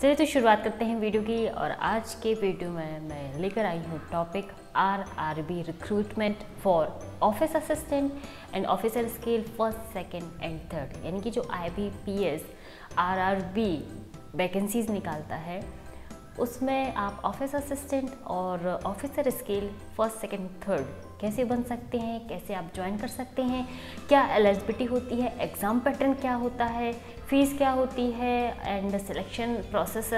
चलिए तो शुरुआत करते हैं वीडियो की और आज के वीडियो में मैं लेकर आई हूँ topic R R B recruitment for office assistant and officer scale first second and third यानी कि जो I B P S R R B vacancies निकालता है, उसमें आप ऑफ़िस असिस्टेंट और officer scale first second third कैसे बन सकते हैं, कैसे आप ज्वाइन कर सकते हैं, क्या एलिजिबिलिटी होती है एग्ज़ाम पैटर्न क्या होता है फ़ीस क्या होती है एंड सिलेक्शन प्रोसेस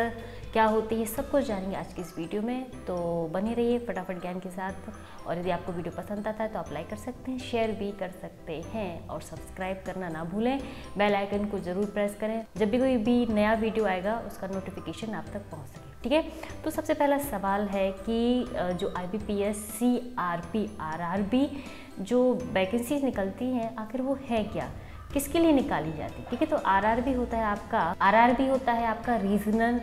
क्या होती है, सब कुछ जानेंगे आज की इस वीडियो में। तो बने रहिए फटाफट ज्ञान के साथ। और यदि आपको वीडियो पसंद आता है तो आप लाइक कर सकते हैं शेयर भी कर सकते हैं। और सब्सक्राइब करना ना भूलें। बेल आइकन को ज़रूर प्रेस करें। जब भी कोई भी नया वीडियो आएगा, उसका नोटिफिकेशन आप तक पहुँच सके। ठीक है? तो सबसे पहला सवाल है कि जो I B P S C R P R R B जो वैकेंसीज निकलती हैं, आखिर वो है क्या? किसके लिए निकाली जाती है? ठीक है तो आर आर बी होता है आपका आर आर बी होता है आपका रीजनल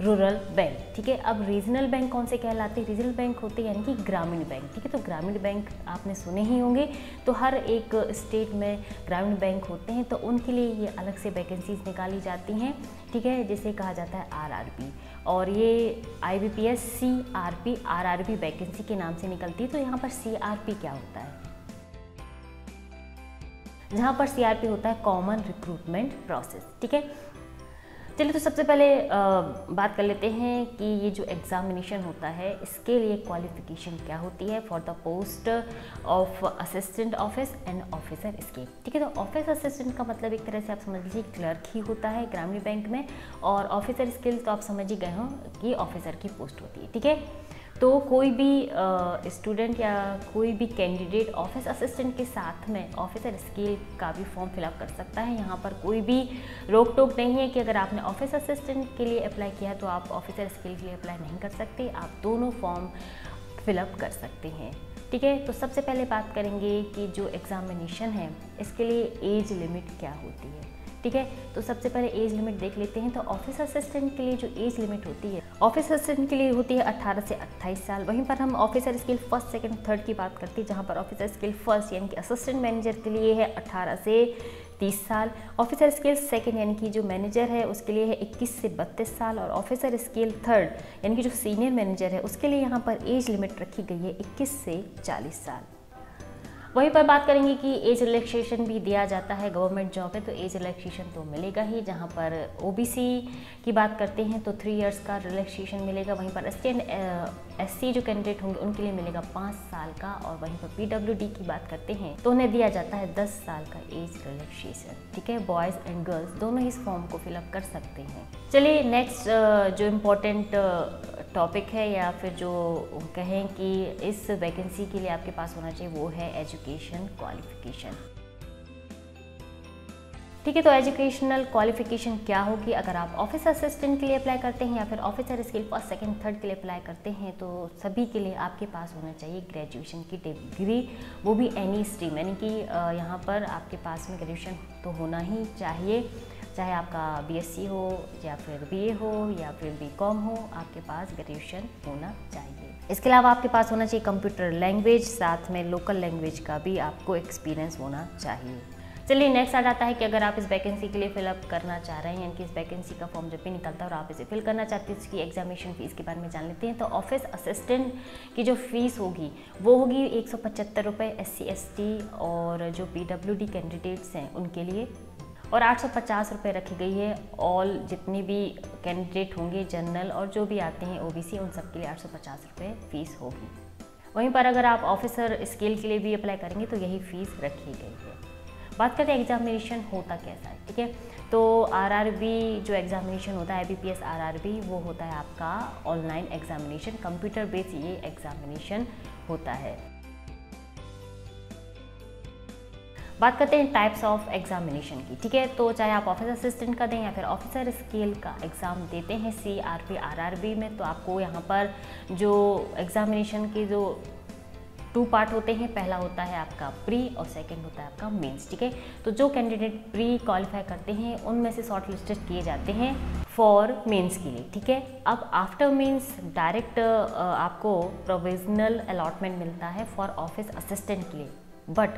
रूरल बैंक ठीक है? अब रीजनल बैंक कौन से कहलाते हैं? रीजनल बैंक होते हैं, यानी कि ग्रामीण बैंक ठीक है? तो ग्रामीण बैंक आपने सुने ही होंगे। तो हर एक स्टेट में ग्रामीण बैंक होते हैं तो उनके लिए ये अलग से वैकेंसीज निकाली जाती हैं, ठीक है? जिसे कहा जाता है आरआरबी और ये I B P S C R P R R P vacancy के नाम से निकलती है तो यहाँ पर सी आर पी क्या होता है? जहाँ पर सी आर पी होता है कॉमन रिक्रूटमेंट प्रोसेस ठीक है? चलिए तो सबसे पहले बात कर लेते हैं कि ये जो एग्ज़ामिनेशन होता है, इसके लिए क्वालिफिकेशन क्या होती है for the post of assistant office and officer इसके ठीक है तो ऑफ़िस असिस्टेंट का मतलब एक तरह से आप समझ लीजिए क्लर्क ही होता है ग्रामीण बैंक में और ऑफिसर स्किल तो आप समझ ही गए हो कि ऑफिसर की पोस्ट होती है, ठीक है? तो कोई भी स्टूडेंट या कोई भी कैंडिडेट ऑफ़िस असिस्टेंट के साथ में ऑफिसर स्किल का भी फॉर्म फिलअप कर सकता है। यहाँ पर कोई भी रोक टोक नहीं है कि अगर आपने ऑफ़िस असिस्टेंट के लिए अप्लाई किया है तो आप ऑफिसर स्किल के लिए अप्लाई नहीं कर सकते। आप दोनों फॉर्म फिलअप कर सकते हैं। ठीक है? तो सबसे पहले बात करेंगे कि जो एग्ज़ामिनेशन है, इसके लिए एज लिमिट क्या होती है? ठीक है? तो सबसे पहले एज लिमिट देख लेते हैं। तो ऑफ़िस असिस्टेंट के लिए जो एज लिमिट होती है ऑफ़िस असिस्टेंट के लिए होती है 18 से 28 साल। वहीं पर हम officer skill first second third की बात करते हैं, जहाँ पर ऑफिसर स्किल फ़र्स्ट यानी कि असिस्टेंट मैनेजर के लिए है 18 से 30 साल। ऑफिसर स्केल सेकंड यानी कि जो मैनेजर है, उसके लिए है 21 से 32 साल। और ऑफिसर स्केल थर्ड यानी कि जो सीनियर मैनेजर है, उसके लिए यहाँ पर एज लिमिट रखी गई है 21 से 40 साल। वहीं पर बात करेंगे कि एज रिलैक्सेशन भी दिया जाता है गवर्नमेंट जॉब है तो एज रिलैक्सेशन तो मिलेगा ही। जहाँ पर ओबीसी की बात करते हैं तो थ्री इयर्स का रिलैक्सेशन मिलेगा। वहीं पर एस एससी जो कैंडिडेट होंगे, उनके लिए मिलेगा पाँच साल का, और वहीं पर पीडब्ल्यूडी की बात करते हैं तो उन्हें दिया जाता है दस साल का एज रिलैक्सेशन। ठीक है? बॉयज़ एंड गर्ल्स दोनों ही इस फॉर्म को फिलअप कर सकते हैं। चलिए नेक्स्ट जो इम्पोर्टेंट टॉपिक है या फिर जो कहें कि इस वैकेंसी के लिए आपके पास होना चाहिए, वो है एजुकेशन क्वालिफिकेशन ठीक है तो एजुकेशनल क्वालिफिकेशन क्या होगी अगर आप ऑफ़िस असिस्टेंट के लिए अप्लाई करते हैं या फिर officer skill first second third के लिए अप्लाई करते हैं तो सभी के लिए आपके पास होना चाहिए ग्रेजुएशन की डिग्री वो भी एनी स्ट्रीम यानी कि यहाँ पर आपके पास में ग्रेजुएशन तो होना ही चाहिए. चाहे आपका बीएससी हो, या फिर बीए हो, या फिर बीकॉम हो, आपके पास ग्रेजुएशन होना चाहिए। इसके अलावा आपके पास होना चाहिए कंप्यूटर लैंग्वेज साथ में लोकल लैंग्वेज का भी आपको एक्सपीरियंस होना चाहिए। चलिए नेक्स्ट आ जाता है कि अगर आप इस वैकेंसी के लिए फिलअप करना चाह रहे हैं, यानी कि इस वैकेंसी का फॉर्म जब भी निकलता है और आप इसे फिल करना चाहते हैं, इसकी एग्जामिनेशन फ़ीस के बारे में जान लेते हैं तो ऑफ़िस असिस्टेंट की जो फ़ीस होगी, वो होगी एक सौ पचहत्तर रुपये एस सी और जो पी डब्ल्यू डी कैंडिडेट्स हैं, उनके लिए और आठ सौ पचास रुपये रखी गई है। ऑल जितने भी कैंडिडेट होंगे जनरल और जो भी आते हैं ओबीसी उन सब के लिए आठ सौ पचास रुपये फ़ीस होगी। वहीं पर अगर आप ऑफिसर स्केल के लिए भी अप्लाई करेंगे तो यही फ़ीस रखी गई है। बात करते हैं एग्जामिनेशन होता कैसा है, ठीक है? तो आरआरबी जो एग्जामिनेशन होता है बीपीएस आरआरबी वो होता है आपका ऑनलाइन एग्जामिनेशन कंप्यूटर बेस्ड ये एग्जामिनेशन होता है। बात करते हैं टाइप्स ऑफ़ एग्जामिनेशन की, ठीक है? तो चाहे आप ऑफ़िस असिस्टेंट का दें या फिर ऑफिसर स्केल का एग्ज़ाम देते हैं C R P R R B में तो आपको यहाँ पर जो एग्ज़ामिनेशन के जो टू पार्ट होते हैं, पहला होता है आपका प्री और सेकंड होता है आपका मेंस ठीक है? तो जो कैंडिडेट प्री क्वालिफाई करते हैं, उनमें से शॉर्ट लिस्टेड किए जाते हैं फॉर मेंस के लिए, ठीक है? अब आफ्टर मेंस डायरेक्ट आपको प्रोविजनल अलॉटमेंट मिलता है फॉर ऑफ़िस असिस्टेंट के लिए। बट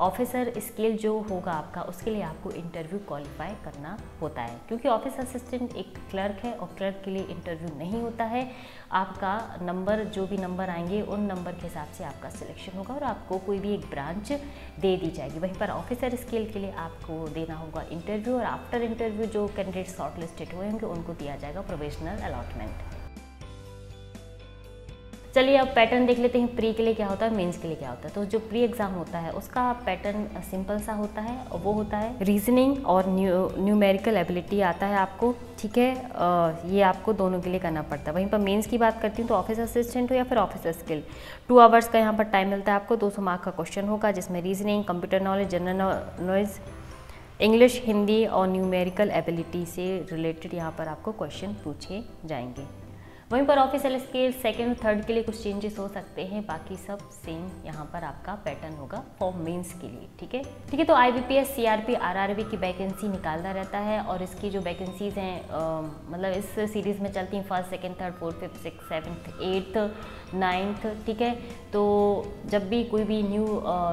ऑफिसर स्केल जो होगा आपका, उसके लिए आपको इंटरव्यू क्वालिफाई करना होता है। क्योंकि ऑफ़िस असिस्टेंट एक क्लर्क है और क्लर्क के लिए इंटरव्यू नहीं होता है। आपका नंबर जो भी नंबर आएँगे, उन नंबर के हिसाब से आपका सिलेक्शन होगा और आपको कोई भी एक ब्रांच दे दी जाएगी। वहीं पर ऑफिसर स्केल के लिए आपको देना होगा इंटरव्यू और आफ्टर इंटरव्यू जो कैंडिडेट शॉर्ट लिस्टेड हुए होंगे, उनको दिया जाएगा प्रोवेशनल अलॉटमेंट चलिए अब पैटर्न देख लेते हैं प्री के लिए क्या होता है मेंस के लिए क्या होता है। तो जो प्री एग्ज़ाम होता है, उसका पैटर्न सिंपल सा होता है, वो होता है रीजनिंग और न्यू न्यूमेरिकल एबिलिटी आता है आपको, ठीक है? ये आपको दोनों के लिए करना पड़ता है। वहीं पर मेंस की बात करती हूँ तो ऑफ़िस असिस्टेंट हो या फिर ऑफ़िस स्किल टू आवर्स का यहाँ पर टाइम मिलता है आपको, दो सौ मार्क का क्वेश्चन होगा, जिसमें reasoning computer knowledge general knowledge English Hindi और न्यूमेरिकल एबिलिटी से रिलेटेड यहाँ पर आपको क्वेश्चन पूछे जाएँगे। वहीं पर ऑफिशियल स्केल सेकेंड थर्ड के लिए कुछ चेंजेस हो सकते हैं। बाकी सब सेम यहाँ पर आपका पैटर्न होगा फॉर मेंस के लिए, ठीक है? ठीक है तो I B P S C R P R R B की वैकेंसी निकालता रहता है और इसकी जो वैकेंसीज हैं मतलब इस सीरीज़ में चलती हैं first second third fourth fifth six seventh eighth ninth ठीक है? तो जब भी कोई भी न्यू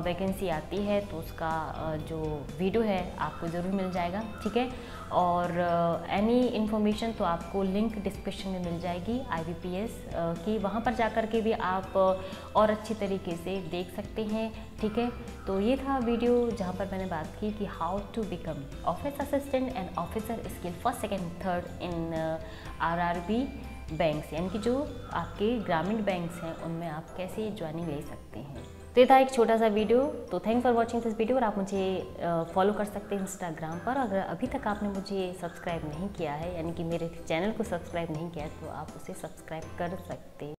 वैकेंसी आती है तो उसका जो वीडियो है, आपको ज़रूर मिल जाएगा, ठीक है? और एनी इन्फॉर्मेशन तो आपको लिंक डिस्क्रिप्शन में मिल जाएगी। आईबीपीएस की वहाँ पर जाकर के भी आप और अच्छी तरीके से देख सकते हैं, ठीक है? तो ये था वीडियो जहाँ पर मैंने बात की कि how to become office assistant and officer skill first second third in RRB banks यानी कि जो आपके ग्रामीण बैंक्स हैं, उनमें आप कैसे ज्वाइनिंग ले सकते हैं। तो ये था एक छोटा सा वीडियो तो thank for watching this video और आप मुझे फॉलो कर सकते हैं इंस्टाग्राम पर। अगर अभी तक आपने मुझे सब्सक्राइब नहीं किया है, यानी कि मेरे चैनल को सब्सक्राइब नहीं किया है तो आप उसे सब्सक्राइब कर सकते